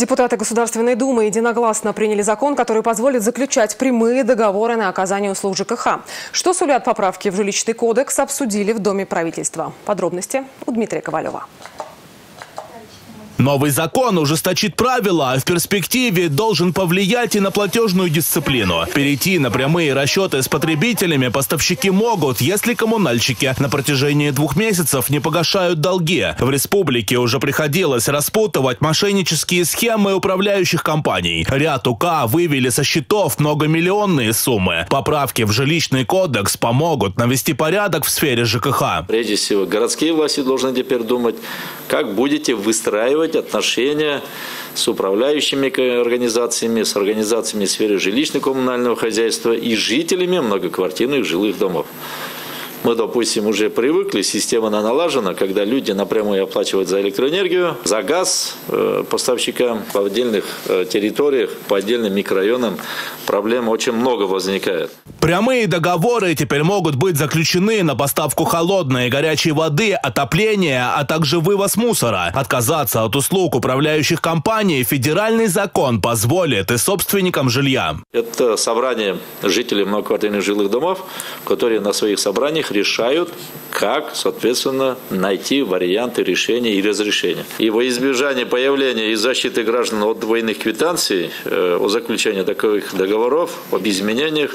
Депутаты Государственной Думы единогласно приняли закон, который позволит заключать прямые договоры на оказание услуг ЖКХ. Что сулят поправки в жилищный кодекс, обсудили в Доме правительства. Подробности у Дмитрия Ковалева. Новый закон ужесточит правила, а в перспективе должен повлиять и на платежную дисциплину. Перейти на прямые расчеты с потребителями поставщики могут, если коммунальщики на протяжении двух месяцев не погашают долги. В республике уже приходилось распутывать мошеннические схемы управляющих компаний. Ряд УК вывели со счетов многомиллионные суммы. Поправки в жилищный кодекс помогут навести порядок в сфере ЖКХ. Прежде всего, городские власти должны теперь думать, как будете выстраивать строить отношения с управляющими организациями, с организациями в сфере жилищно-коммунального хозяйства и жителями многоквартирных жилых домов. Мы, допустим, уже привыкли, система налажена, когда люди напрямую оплачивают за электроэнергию, за газ э, поставщикам в отдельных э, территориях, по отдельным микрорайонам проблем очень много возникает. Прямые договоры теперь могут быть заключены на поставку холодной и горячей воды, отопления, а также вывоз мусора. Отказаться от услуг управляющих компаний федеральный закон позволит и собственникам жилья. Это собрание жителей многоквартирных жилых домов, которые на своих собраниях решают, как, соответственно, найти варианты решения и разрешения. И во избежание появления и защиты граждан от двойных квитанций э, о заключении таких договоров, об изменениях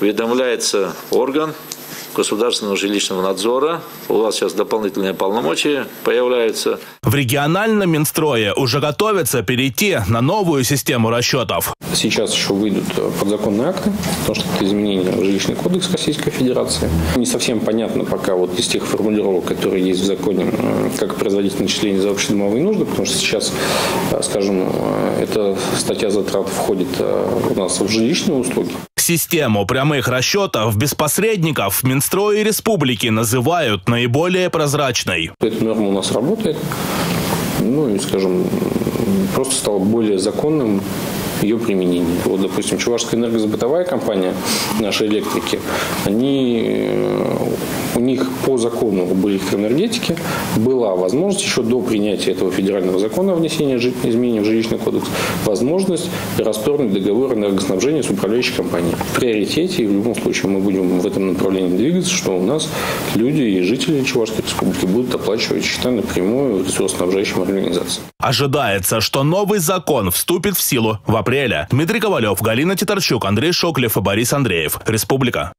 уведомляется орган государственного жилищного надзора. У вас сейчас дополнительные полномочия появляются. В региональном Минстрое уже готовятся перейти на новую систему расчетов. Сейчас еще выйдут подзаконные акты, потому что это изменения в жилищный кодекс Российской Федерации. Не совсем понятно пока вот из тех формулировок, которые есть в законе, как производить начисление за общедомовые нужды, потому что сейчас, скажем, эта статья затрат входит у нас в жилищные услуги. Систему прямых расчетов без посредников Минстрой республики называют наиболее прозрачной. Эта норма у нас работает. Ну и, скажем, просто стало более законным ее применение. Вот, допустим, Чувашская энергосбытовая компания, наши электрики, они, э, у них по закону об электроэнергетике была возможность еще до принятия этого федерального закона о внесении изменений в жилищный кодекс, возможность расторгнуть договор энергоснабжения с управляющей компанией. В приоритете и в любом случае мы будем в этом направлении двигаться, что у нас люди и жители Чувашской республики будут оплачивать счета напрямую ресурсоснабжающим организациям. Ожидается, что новый закон вступит в силу в апреле. Дмитрий Ковалев, Галина Титарчук, Андрей Шоклев и Борис Андреев. Республика.